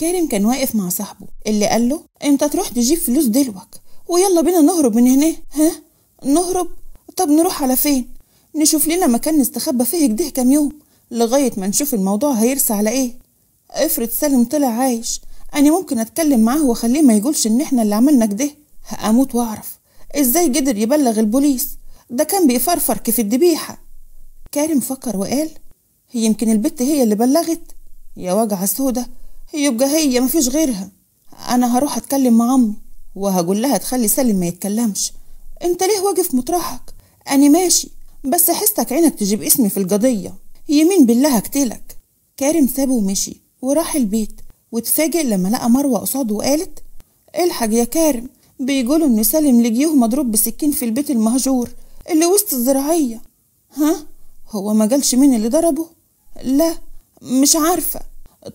كريم كان واقف مع صاحبه اللي قال له أنت تروح تجيب فلوس دلوك ويلا بينا نهرب من هنا. ها؟ نهرب؟ طب نروح على فين؟ نشوف لنا مكان نستخبى فيه كده كام يوم لغاية ما نشوف الموضوع هيرسى على إيه. افرض سالم طلع عايش أنا ممكن أتكلم معاه وأخليه ما يقولش إن إحنا اللي عملنا كده هموت وأعرف إزاي قدر يبلغ البوليس؟ ده كان بيفرفر كيف الدبيحة. كارم فكر وقال يمكن البت هي اللي بلغت. يا وجع سودة يبقى هي مفيش غيرها. أنا هروح أتكلم مع أمي وهقول لها تخلي سالم ما يتكلمش. أنت ليه واقف مطرحك؟ أنا ماشي بس حستك عينك تجيب اسمي في القضية. يمين بالله هقتلك كارم سابه ومشي وراح البيت. واتفاجئ لما لقى مروة قصاده وقالت الحق يا كارم بيقولوا إن سالم لجيه مضروب بسكين في البيت المهجور اللي وسط الزراعية. ها؟ هو ما قالش مين اللي ضربه؟ لا مش عارفة.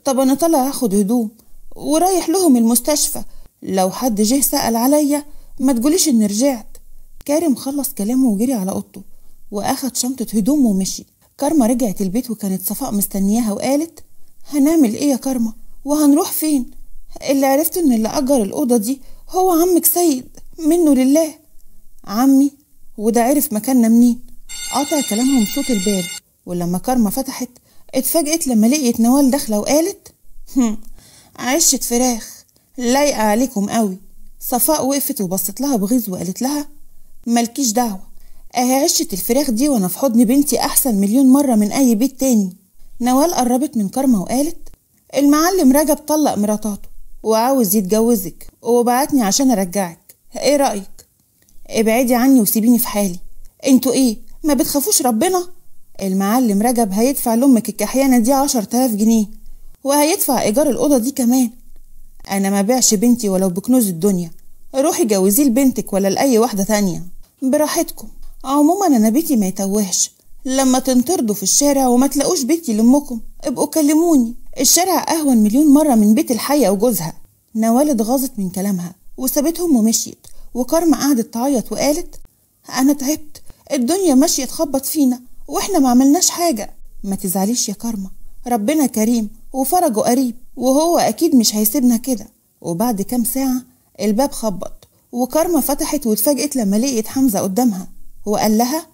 طب أنا طالع اخد هدوم ورايح لهم المستشفى. لو حد جه سأل عليا ما تقوليش إني رجعت. كارم خلص كلامه وجري على أوضته واخد شنطة هدومه ومشي. كارما رجعت البيت وكانت صفاء مستنياها وقالت هنعمل إيه يا كارما وهنروح فين؟ اللي عرفت إن اللي أجر الأوضة دي هو عمك سيد منه لله. عمي؟ وده عرف مكاننا منين؟ قطع كلامهم صوت الباب ولما كارما فتحت اتفاجئت لما لقيت نوال داخلة وقالت هم عشة فراخ. لايقة عليكم قوي. صفاء وقفت وبصت لها بغيظ وقالت لها ملكيش دعوة. أهي عشة الفراخ دي وأنا في حضن بنتي أحسن مليون مرة من أي بيت تاني. نوال قربت من كارما وقالت المعلم رجب طلق مراتاته وعاوز يتجوزك وبعتني عشان أرجعك. إيه رأيك؟ ابعدي عني وسيبيني في حالي. أنتوا إيه ما بتخافوش ربنا؟ المعلم رجب هيدفع لأمك الكحيانة دي عشر تلاف جنيه وهيدفع إيجار الأوضة دي كمان. أنا ما بيعش بنتي ولو بكنوز الدنيا روحي جوزيه لبنتك ولا لأي واحدة تانية. براحتكم. عموما أنا بيتي ما يتوهش. لما تنطردوا في الشارع وما تلاقوش بيتي لأمكم ابقوا كلموني. الشارع أهون مليون مرة من بيت الحية وجوزها. نوال اتغاظت من كلامها وسابتهم ومشيت. وكارما قعدت تعيط وقالت أنا تعبت. الدنيا ماشيه تخبط فينا. وإحنا ما عملناش حاجة. ما تزعليش يا كارما ربنا كريم وفرجه قريب وهو أكيد مش هيسيبنا كده. وبعد كام ساعة الباب خبط وكارما فتحت واتفاجئت لما لقيت حمزة قدامها. وقال لها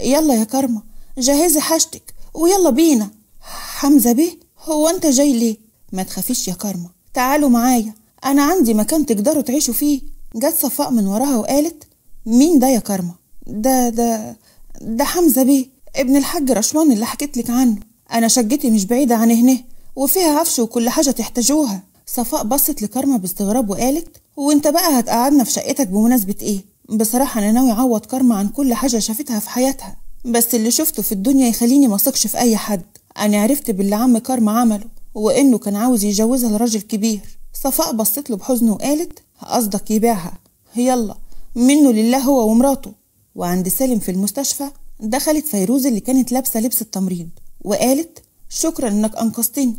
يلا يا كارما جهزي حاجتك ويلا بينا. حمزة بيه هو أنت جاي ليه؟ ما تخافيش يا كارما تعالوا معايا. أنا عندي مكان تقدروا تعيشوا فيه. جت صفاء من وراها وقالت مين ده يا كارما ده ده ده حمزة بيه ابن الحاج رشوان اللي حكيت لك عنه. أنا شقتي مش بعيدة عن هنا وفيها عفش وكل حاجة تحتاجوها. صفاء بصت لكارما باستغراب وقالت وانت بقى هتقعدنا في شقتك بمناسبة إيه؟ بصراحة أنا ناوي أعوض كارما عن كل حاجة شافتها في حياتها. بس اللي شفته في الدنيا يخليني مثقش في أي حد. أنا عرفت باللي عم كارما عمله وإنه كان عاوز يجوزها لراجل كبير. صفاء بصت له بحزن وقالت قصدك يبيعها. يلا منه لله هو ومراته. وعند سالم في المستشفى دخلت فيروز اللي كانت لابسة لبس التمريض وقالت شكرا إنك أنقذتني.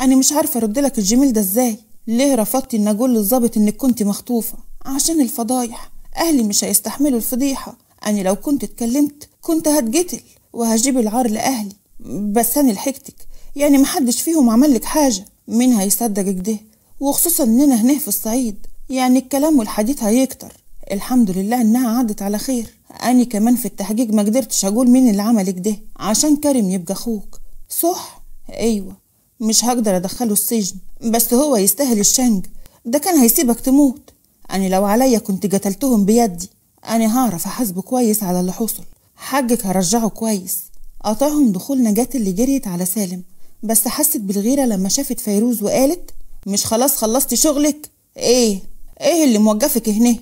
أنا مش عارفة أرد لك الجميل ده إزاي. ليه رفضتي إن أقول للظابط إنك كنت مخطوفة؟ عشان الفضايح. أهلي مش هيستحملوا الفضيحة. أنا لو كنت اتكلمت كنت هتقتل وهجيب العار لأهلي. بس أنا لحقتك. يعني محدش فيهم عملك حاجة. مين هيصدق كده وخصوصا إننا هنا في الصعيد. يعني الكلام والحديث هيكتر. الحمد لله إنها عدت على خير. أنا كمان في التحقيق ما قدرتش أقول مين اللي عملك ده عشان كريم يبقى أخوك. صح؟ أيوة. مش هقدر أدخله السجن بس هو يستاهل الشنج ده كان هيسيبك تموت. أنا لو عليا كنت قتلتهم بيدي. أنا هعرف أحاسبه كويس على اللي حصل. حقك هرجعه كويس. قطعهم دخول نجاة اللي جريت على سالم. بس حست بالغيرة لما شافت فيروز وقالت مش خلاص خلصتي شغلك؟ إيه؟ إيه اللي موقفك هنا؟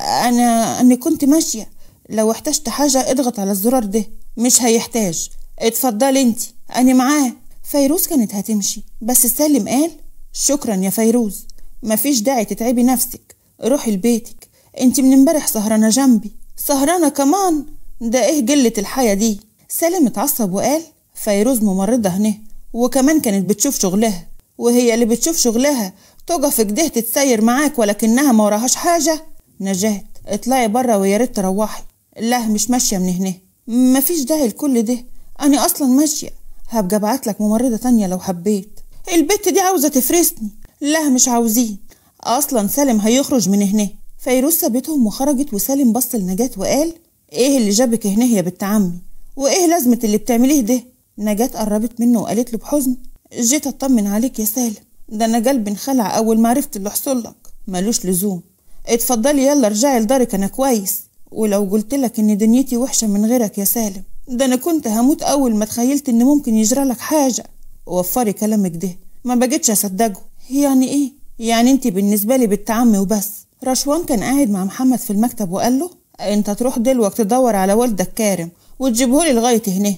أنا أني كنت ماشية. لو احتجت حاجة اضغط على الزرار ده مش هيحتاج. اتفضلي انتي أنا معاه. فيروز كانت هتمشي بس سالم قال شكرا يا فيروز مفيش داعي تتعبي نفسك. روحي لبيتك. انت من امبارح سهرانة جنبي. سهرانة كمان؟ ده إيه قلة الحياة دي؟ سالم اتعصب وقال فيروز ممرضة هنا وكمان كانت بتشوف شغلها وهي اللي بتشوف شغلها. تقف كده تتسير معاك ولكنها ما وراهاش حاجة. نجاة. اطلعي برا ويا ريت تروحي. لا مش ماشية من هنا. مفيش داعي لكل ده. أنا أصلا ماشية. هبقى أبعتلك ممرضة تانية لو حبيت. البت دي عاوزة تفرسني لا مش عاوزين. أصلا سالم هيخرج من هنا. فيروز سابتهم وخرجت وسالم بص لنجاة وقال إيه اللي جابك هنا يا بنت عمي؟ وإيه لازمة اللي بتعمليه ده؟ نجاة قربت منه وقالت له بحزن جيت أطمن عليك يا سالم. ده أنا قلبي انخلع أول ما عرفت اللي حصل لك. ملوش لزوم. اتفضلي يلا ارجعي لدارك أنا كويس. ولو قلت لك إن دنيتي وحشة من غيرك يا سالم ده أنا كنت هموت أول ما تخيلت إن ممكن يجرى لك حاجة. وفري كلامك ده ما بقتش أصدقه. يعني إيه؟ يعني انت بالنسبة لي بنت عمي وبس. رشوان كان قاعد مع محمد في المكتب وقال له أنت تروح دلوقتي تدور على والدك كارم وتجيبهولي لغاية هنا.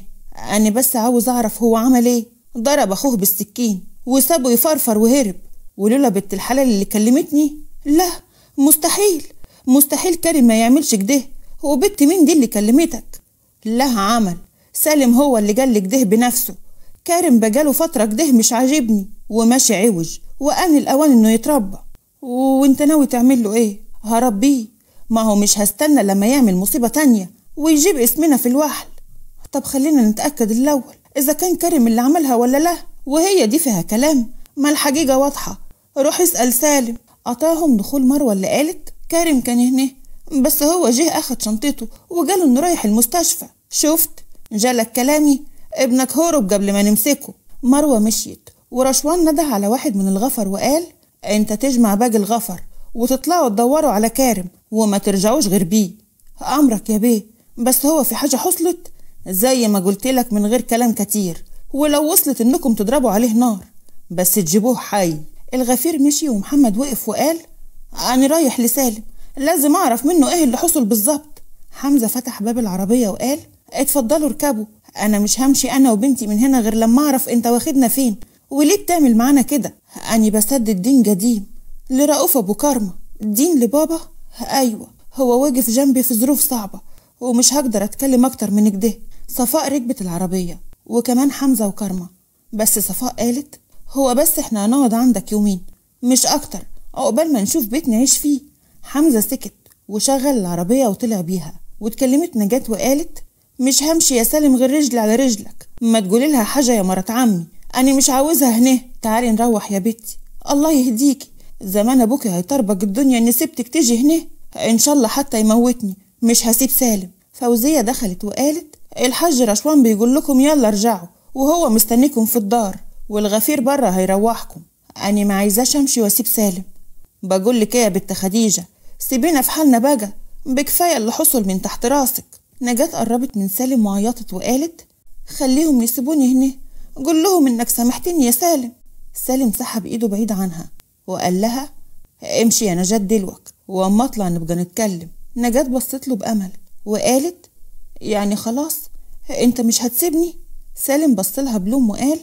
أنا بس عاوز أعرف هو عمل إيه؟ ضرب أخوه بالسكين وسابه يفرفر وهرب. ولولا بنت الحلال اللي كلمتني؟ لا مستحيل. مستحيل كريم ما يعملش كده. هو بنت مين دي اللي كلمتك؟ لها عمل. سالم هو اللي قال لك ده بنفسه. كارم بقاله فترة كده مش عاجبني. وماشي عوج. وآن الأوان إنه يتربى. وإنت ناوي تعمل له إيه؟ هربيه. ما هو مش هستنى لما يعمل مصيبة تانية. ويجيب اسمنا في الوحل. طب خلينا نتأكد الأول. إذا كان كريم اللي عملها ولا لا؟ وهي دي فيها كلام. ما الحقيقة واضحة. روح اسأل سالم. قطعهم دخول مروة اللي قالت؟ كريم كان هنا بس هو جه أخد شنطته وجاله إنه رايح المستشفى. شفت؟ جالك كلامي. ابنك هرب قبل ما نمسكه. مروة مشيت ورشوان نده على واحد من الغفر وقال أنت تجمع باقي الغفر وتطلعوا تدوروا على كارم وما ترجعوش غير بيه. أمرك يا بيه بس هو في حاجة حصلت؟ زي ما قلت لك من غير كلام كتير ولو وصلت إنكم تضربوا عليه نار بس تجيبوه حي. الغفير مشي ومحمد وقف وقال أنا رايح لسالم. لازم أعرف منه إيه اللي حصل بالظبط. حمزة فتح باب العربية وقال اتفضلوا اركبوا. أنا مش همشي أنا وبنتي من هنا غير لما أعرف أنت واخدنا فين. وليه بتعمل معانا كده؟ اني بسدد دين قديم. لرؤوف أبو كرمة. دين لبابا؟ أيوه هو واقف جنبي في ظروف صعبة ومش هقدر أتكلم أكتر من كده. صفاء ركبت العربية وكمان حمزة وكرمة. بس صفاء قالت هو بس إحنا هنقعد عندك يومين مش أكتر. عقبال ما نشوف بيت نعيش فيه حمزة سكت وشغل العربية وطلع بيها. واتكلمت نجاة وقالت مش همشي يا سالم غير رجلي على رجلك. ما تقولي لها حاجة يا مرات عمي. أنا مش عاوزها هنا. تعالي نروح يا بنتي. الله يهديكي. زمان أبوكي هيطربك الدنيا إن سبتك تيجي هنا. إن شاء الله حتى يموتني. مش هسيب سالم. فوزية دخلت وقالت الحاج رشوان بيقول لكم يلا ارجعوا وهو مستنيكم في الدار والغفير بره هيروحكم. أنا ما عايزاش أمشي وأسيب سالم. بقول لك إيه يا بنت خديجة؟ سيبينا في حالنا بقى. بكفاية اللي حصل من تحت راسك. نجاة قربت من سالم وعيطت وقالت خليهم يسيبوني هنا. قول لهم إنك سامحتني يا سالم. سالم سحب إيده بعيد عنها وقال لها امشي يا نجاة دلوك. واما اطلع نبقى نتكلم. نجاة بصت له بأمل وقالت يعني خلاص أنت مش هتسيبني؟ سالم بص لها بلوم وقال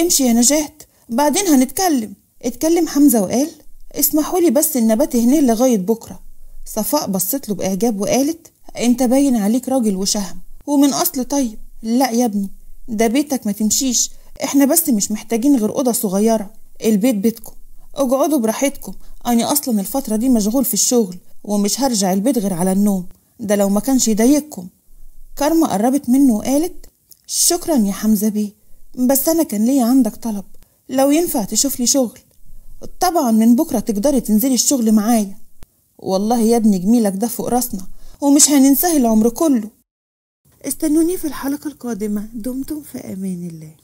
امشي يا نجاة بعدين هنتكلم. اتكلم حمزة وقال اسمحوا لي بس النبات هنا لغاية بكرة. صفاء بصت له بإعجاب وقالت انت باين عليك راجل وشهم. ومن أصل طيب. لا يا ابني ده بيتك ما تمشيش. إحنا بس مش محتاجين غير أوضة صغيرة. البيت بيتكم. اقعدوا براحتكم. أنا أصلا الفترة دي مشغول في الشغل ومش هرجع البيت غير على النوم. ده لو ما كانش يضايقكم. كارما قربت منه وقالت شكرا يا حمزة بيه بس أنا كان ليا عندك طلب. لو ينفع تشوف لي شغل. طبعا من بكرة تقدري تنزلي الشغل معايا. والله يا ابني جميلك ده فوق راسنا ومش هننساه العمر كله. استنوني في الحلقة القادمة. دمتم في أمان الله.